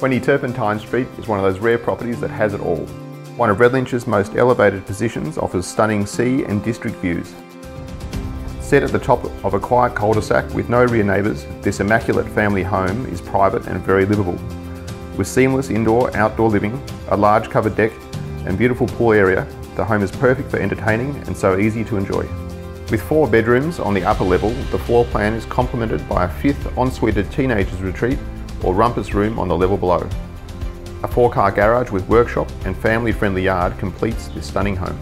20 Turpentine Street is one of those rare properties that has it all. One of Redlynch's most elevated positions offers stunning sea and district views. Set at the top of a quiet cul-de-sac with no rear neighbours, this immaculate family home is private and very livable. With seamless indoor-outdoor living, a large covered deck and beautiful pool area, the home is perfect for entertaining and so easy to enjoy. With four bedrooms on the upper level, the floor plan is complemented by a fifth ensuite teenagers retreat or rumpus room on the level below. A four car garage with workshop and family friendly yard completes this stunning home.